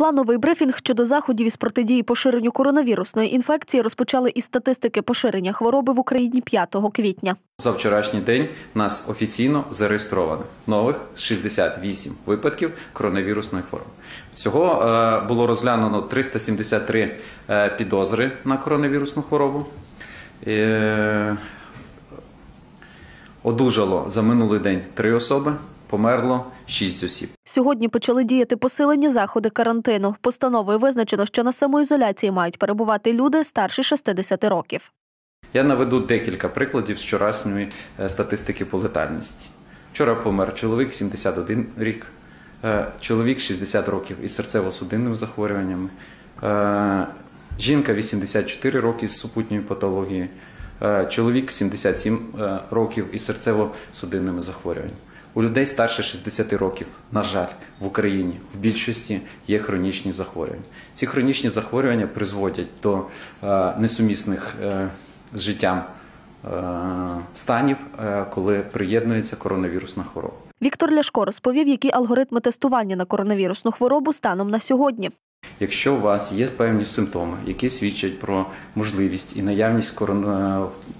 Плановий брифінг щодо заходів із протидії поширенню коронавірусної інфекції розпочали із статистики поширення хвороби в Україні 5 квітня. За вчорашній день нас офіційно зареєстровано нових 68 випадків коронавірусної хвороби. Всього е, було розглянуто 373 е, підозри на коронавірусну хворобу. Е, Одужало за минулий день три особи, померло 6 осіб. Сьогодні почали діяти посилені заходи карантину. Постановою визначено, що на самоізоляції мають перебувати люди старші 60 років. Я наведу декілька прикладів з вчорашньої е, статистики по летальності. Вчора помер чоловік 71 рік, е, чоловік 60 років із серцево-судинними захворюваннями, е, жінка 84 роки з супутньою патологією, чоловік 77 е, років із серцево-судинними захворюваннями. У людей старше 60 років, на жаль, в Україні в більшості є хронічні захворювання. Ці хронічні захворювання призводять до е, несумісних е, з життям е, станів, коли приєднується коронавірусна хвороба. Віктор Ляшко розповів, які алгоритми тестування на коронавірусну хворобу станом на сьогодні. Якщо у вас є певні симптоми, які свідчать про можливість і наявність е,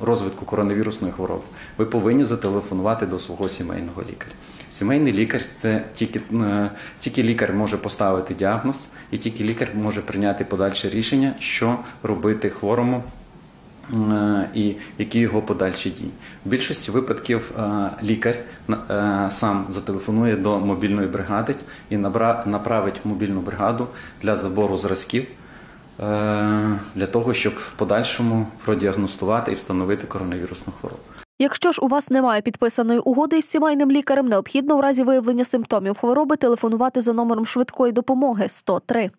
розвитку коронавірусної хвороби, ви повинні зателефонувати до свого сімейного лікаря. Сімейний лікар це тільки, е, тільки лікар може поставити діагноз, і тільки лікар може прийняти подальше рішення, що робити хворому і які його подальші дії. В більшості випадків е, лікар е, сам зателефонує до мобільної бригади і направить мобільну бригаду для забору зразків. е, Для того щоб в подальшому продіагностувати і встановити коронавірусну хворобу. Якщо ж у вас немає підписаної угоди із сімейним лікарем, необхідно у разі виявлення симптомів хвороби телефонувати за номером швидкої допомоги 103.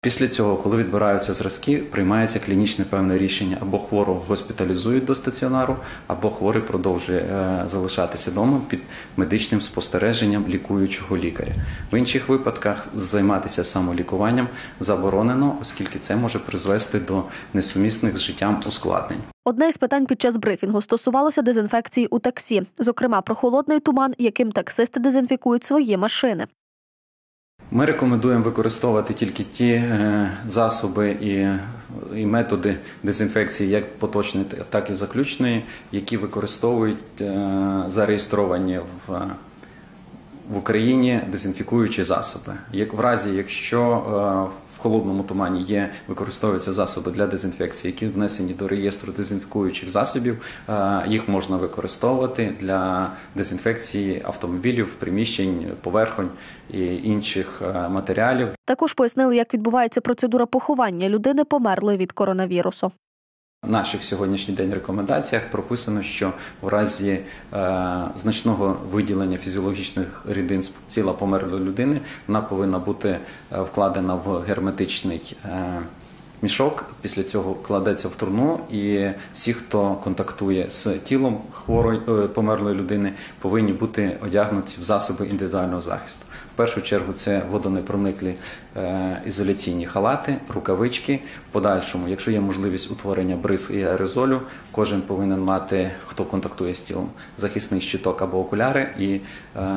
Після цього, коли відбираються зразки, приймається клінічне певне рішення або хворого госпіталізують до стаціонару, або хворий продовжує е, залишатися вдома під медичним спостереженням лікуючого лікаря. В інших випадках займатися самолікуванням заборонено, оскільки це може призвести до несумісних з життям ускладнень. Одне із питань під час брифінгу стосувалося дезінфекції у таксі, зокрема про холодний туман, яким таксисти дезінфікують свої машини. Ми рекомендуємо використовувати тільки ті е, засоби і, і методи дезінфекції, як поточної, так і заключної, які використовують е, зареєстровані в, в Україні дезінфікуючі засоби. Як в разі, якщо е, в холодному тумані є використовуються засоби для дезінфекції, які внесені до реєстру дезінфікуючих засобів, е, їх можна використовувати для дезінфекції автомобілів, приміщень, поверхонь і інших е, матеріалів. Також пояснили, як відбувається процедура поховання людини померлої від коронавірусу. Наших сьогоднішній день рекомендаціях прописано, що в разі е, значного виділення фізіологічних рідин з тіла померлої людини вона повинна бути е, вкладена в герметичний е, мішок. Після цього кладеться в турну, і всі, хто контактує з тілом хворої е, померлої людини, повинні бути одягнуті в засоби індивідуального захисту. В першу чергу це водонепрониклі е, ізоляційні халати, рукавички. В подальшому, якщо є можливість утворення бризг і аерозолю, кожен повинен мати, хто контактує з тілом, захисний щиток або окуляри і е,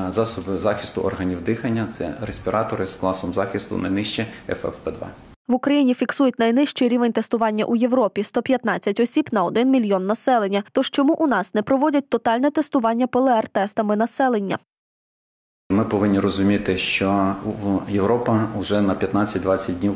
засоби захисту органів дихання. Це респіратори з класом захисту не нижче FFP2. В Україні фіксують найнижчий рівень тестування у Європі 115 осіб на 1 мільйон населення. Тож чому у нас не проводять тотальне тестування ПЛР-тестами населення? Ми повинні розуміти, що Європа вже на 15-20 днів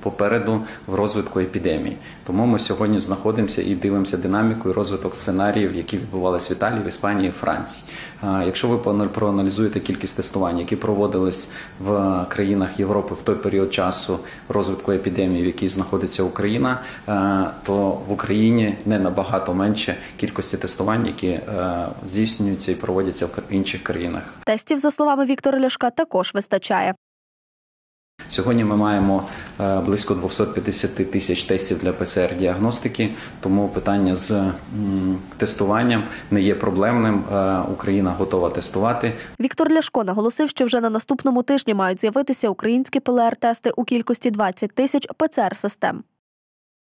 попереду в розвитку епідемії. Тому ми сьогодні знаходимося і дивимося динаміку і розвиток сценаріїв, які відбувалися в Італії, в Іспанії, в Франції. Якщо ви проаналізуєте кількість тестувань, які проводились в країнах Європи в той період часу розвитку епідемії, в якій знаходиться Україна, то в Україні не набагато менше кількості тестувань, які здійснюються і проводяться в інших країнах. Тестів, за словами Віктора Ляшка, також вистачає. Сьогодні ми маємо е, близько 250 тисяч тестів для ПЦР-діагностики, тому питання з тестуванням не є проблемним. Е, Україна готова тестувати. Віктор Ляшко наголосив, що вже на наступному тижні мають з'явитися українські ПЛР-тести у кількості 20 тисяч ПЦР-систем.